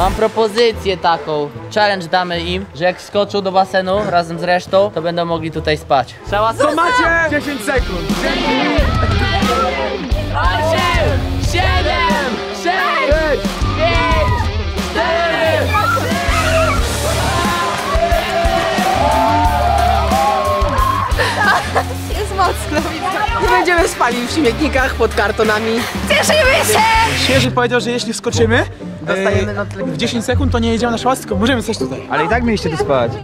Mam propozycję taką. Challenge damy im, że jak skoczą do basenu razem z resztą, to będą mogli tutaj spać. Trzeba To macie 10 sekund. 8, 7, 6, 5, 4, Jest mocno, widzę. Nie będziemy spali w śmietnikach pod kartonami. Cieszymy się! Świeży powiedział, że jeśli skoczymy Dostajemy nocleg. w 10 sekund, to nie jedziemy na szałas, tylko możemy stać tutaj. Ale i tak mieliście tu spać.